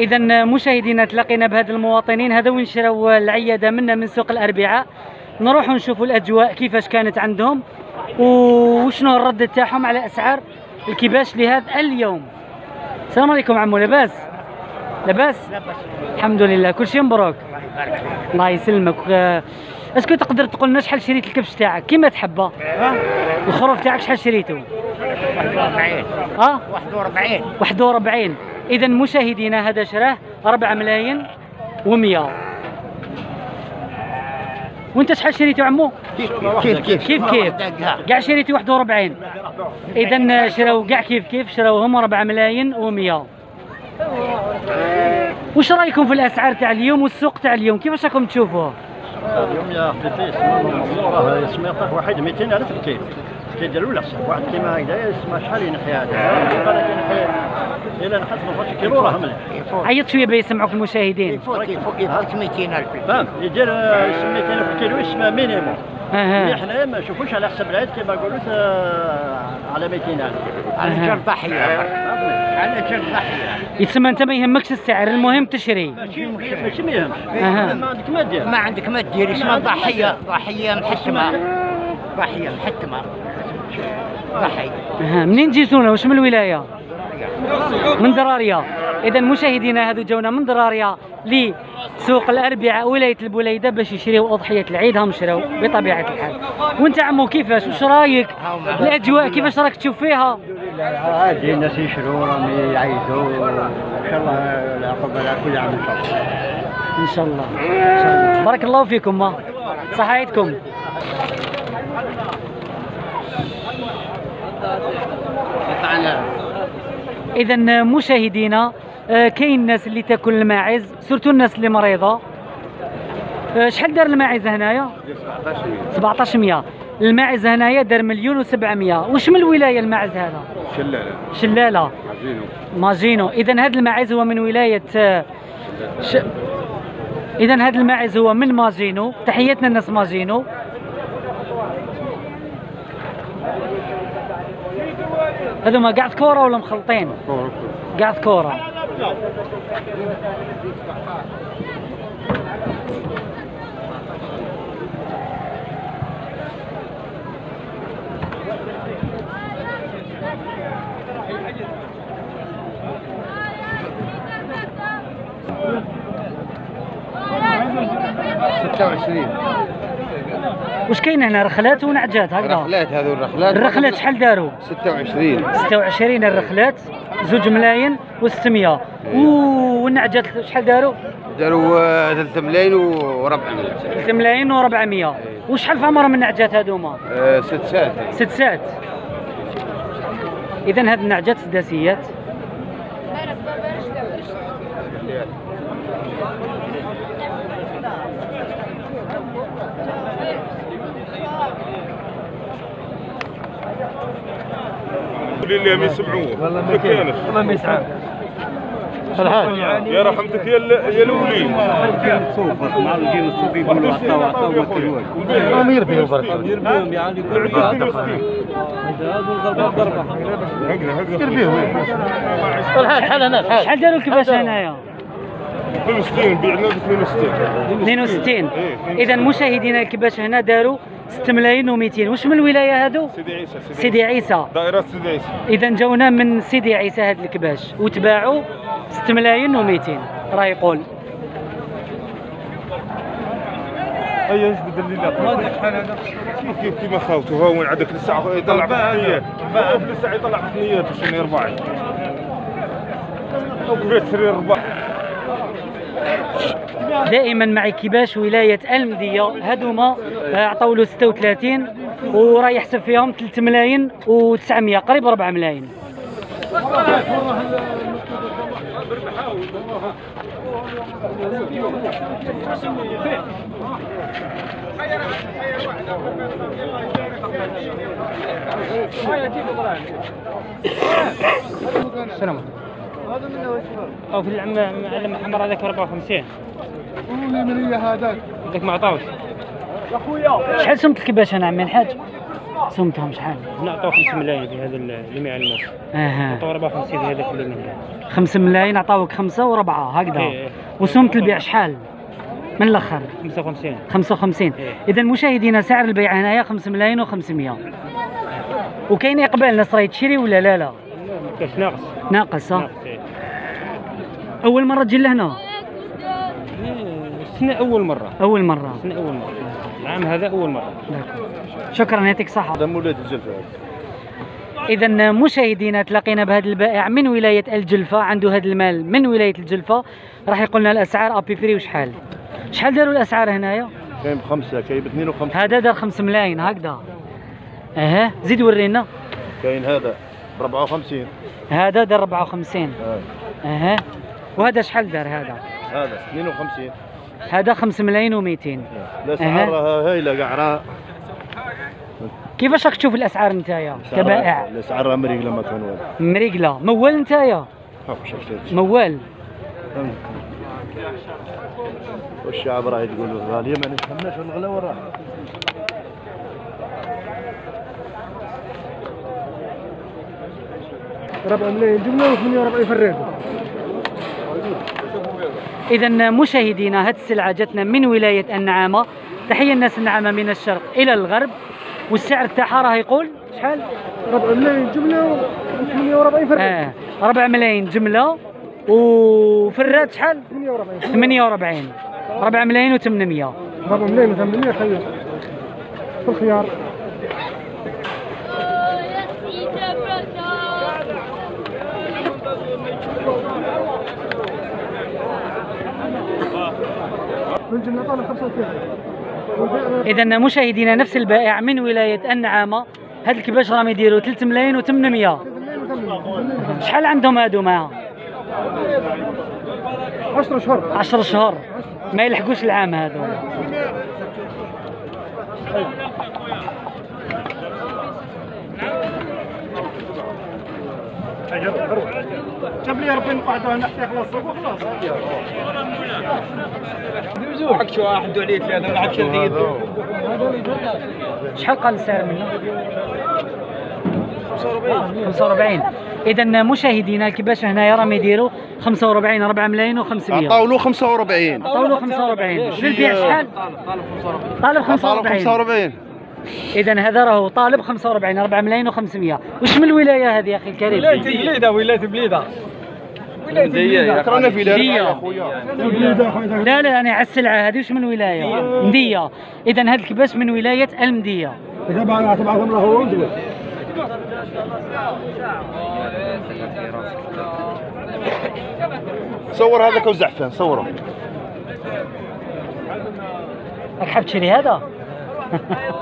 اذا مشاهدينا تلاقينا بهاد المواطنين. هذا وين شراو العيادة منا من سوق الأربعاء. نروحوا نشوفوا الأجواء كيفاش كانت عندهم وشنو الرد تاعهم على أسعار الكباش لهذا اليوم. السلام عليكم عمو لاباس. لاباس؟ الحمد لله. كل شيء مبروك. الله يسلمك. est-ce que تقدر تقول لنا شحال شريت الكبش تاعك؟ كيما تحبه. الخروف تاعك شحال شريته 41 ها؟ 41 41 اذا مشاهدينا هذا شراه 4 ملايين و100 وأنت شحال شريته عمو؟ كيف كيف كيف؟ كيف كاع شريتي 41 اذا شراو كاع كيف كيف؟ شراوهم 4 ملايين و100 وش رأيكم في الأسعار تاع اليوم والسوق تاع اليوم؟ كيفاش راكم تشوفوه؟ اليوم يا حبيبي اسمه المنصورة سميطه واحد 200 ألف الكيلو. الكيلو ديالو لا حسن واحد كيما هكذا يسمى شحال ينحي هذا؟ الا نحس من كيلو راه مليح عيط شوية باش يسمعوك المشاهدين. يفوت يفوت يفوت 200 الف فهمت يدير آه، 200 الف الكيلو يسمى مينيموم أها. مي حنايا ما نشوفوش على حسب العيد كما نقولوا آه، على 200 ألف. على أها. جر ضحية. على جر ضحية. يتسمى أنت ما يهمكش السعر المهم تشري. ماشي ماشي ما يهمش. ما عندك ما دير ما عندك ما دير اسمها ضحية ضحية محتمة. ضحية محتمة. ضحية. منين جيتونا واش من الولاية؟ من دراريا اذا مشاهدينا هذو جونا من دراريا لسوق الاربعاء ولاية البوليده باش يشريو أضحية العيد. هم شراو بطبيعة الحال. وأنت عمو كيفاش؟ واش رأيك؟ الأجواء كيفاش راك تشوف فيها؟ عادي الناس يشروا راهم يعيدوا إن شاء الله العقبه على كل عام إن شاء الله. إن شاء الله. ان شاء الله بارك الله فيكم. ما صحايتكم اذا مشاهدينا آه، كاين الناس اللي تاكل الماعز surtout الناس اللي مريضة. آه، شحال دار الماعز هنايا؟ 1700 الماعز هنايا دار مليون و700 واش من الولاية الماعز هذا؟ شلالة. شلالة. عزينو ماجينو. اذا هذا الماعز هو من ولاية آه، ش... اذا هذا الماعز هو من ماجينو. تحياتنا الناس ماجينو. هذوما قاع ذكوره ولا مخلطين؟ قاع ذكوره ستة وعشرين. واش كاين هنا رخلات ونعجات هكذا؟ رحلات هذو الرحلات الرخلات شحال داروا؟ ستة وعشرين. 26 الرخلات زوج ملايين و600 والنعجات شحال داروا؟ داروا آه، ثلاثة ملايين وربع ملايين. 3 ملايين و400 وشحال في عمرهم النعجات هذوما آه، ست ساعات ست ساعات اذا هاد النعجات سداسيات اللي ما يسمعوه. والله ما كانش والله ما يسعى يا رحمتك يا يا الاولين هم يربيوا برك شحال داروا الكباش هنايا؟ 62 بيعنا ب 62 62 إيه، اذا مشاهدينا الكباش هنا داروا 6 ملايين و200 واش من الولاية هادو؟ سيدي عيسى سيدي عيسى. دائرة سيدي عيسى. اذا جونا من سيدي عيسى هاد الكباش. وتباعوا 6 ملايين و200 راه يقول. هيا لي هذا شحال هذا. كيف كيف كيما خاوته هو وين عندك لسه يطلع هو لسه يطلع ثنيات وشنو يربع أو كبير تشري ربع دائما معي كباش ولاية المديه هذوما آه، عطاو له 36 وراه يحسب فيهم 3 ملايين و900 قريب 4 ملايين. السلام أو في العم معلم محمد هذاك 54 هذاك. ما عطاوش. شحال سمت الكباش أنا عمي الحاج سمتهم شحال؟ نعطوا 5 ملايين في هذا اللي ما يعلموش أها. نعطوا 54 في هذاك اللي منها 5 ملايين عطاوك خمسة وربعة هكذا. إيه. وسمت البيع شحال؟ من الأخر؟ 55 55 إيه. إذا مشاهدينا سعر البيع هنايا 5 ملايين و500 وكاين إقبال ناس راهي تشري ولا لا لا؟ ما كاش ناقص. ناقص ناقص إيه. أول مرة تجي لهنا؟ إيه، السنة أول مرة. أول مرة. السنة أول مرة. العام هذا أول مرة. شكرا يعطيك الصحه هذا مولد الجلفة. اذا مشاهدينا تلاقينا بهذا البائع من ولاية الجلفة؟ عنده هذا المال. من ولاية الجلفة؟ راح يقول لنا الأسعار. أبي فري وشحال شحال داروا الأسعار هنايا؟ كاين بخمسة كاين باثنين وخمسة. هذا دار 5 ملايين هكذا. أها زيد ورينا. كاين هذا ب 54 هذا دار 54 آه. أها. وهذا شحال دار هذا؟ هذا 52 هذا 5 ملايين و200 الاسعار راها هايله كاع راه كيفاش راك تشوف الأسعار نتايا؟ كبائع. الأسعار راه مريقلة ما كان والو. مريقلة. موال نتايا؟ موال والشعب راه تقول غالية ما نفهمناش الغلا وراه ربع ملايين. جمله و48 فريد اذا مشاهدينا هذه السلعة جاتنا من ولاية النعامة. تحية الناس النعامة من الشرق إلى الغرب. والسعر تاعها راه يقول شحال؟ ربع ملايين جملة و48 فريد آه 4 ملايين جملة. وفرات شحال؟ 48 48 4 ملايين و800 ربع ملايين و800 خير. في الخيار. من جمله طالب 35 اذا مشاهدينا نفس البائع من ولاية النعامة هاد الكباش راهم يديروا 3 ملايين و800 شحال عندهم هادو معاها؟ 10 شهور. 10 شهور. ما يلحقوش العام هادو. جاب لي ربي نقعدوا هنا حتى يخلص السوق وخلاص شحال قال السعر منه؟ 45 اذا مشاهدينا الكباش هنايا راهم يديروا 45 4 ملايين و500 عطاو له 45 طولوا 45 للبيع شحال؟ طالب 45 45 اذا هذا راهو طالب 45 4 ملايين و500 وش من الولاية هذه يا أخي الكريم؟ بليدة ولاية رانا في لا لا أنا على السلعه هذه. وش من ولايه؟ مديه اذا هذا الكباش من ولاية المديه تبع هو صور هذاك وزعفان صوره. راك حاب تشري هذا؟